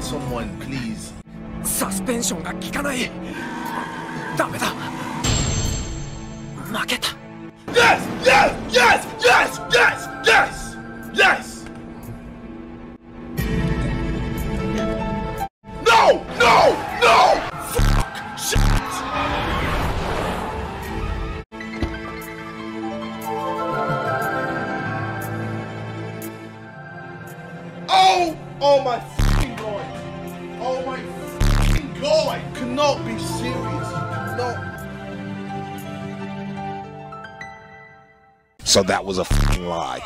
someone, please. サスペンションが効かないダメだ負けた Yes! Yes! Yes! Yes! Yes! Yes! Yes! No! No! No! Fuck! Shit! Oh! Oh my fucking god! Oh my god! You cannot be serious. So that was a lie.